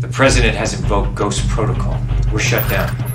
The president has invoked Ghost Protocol. We're shut down.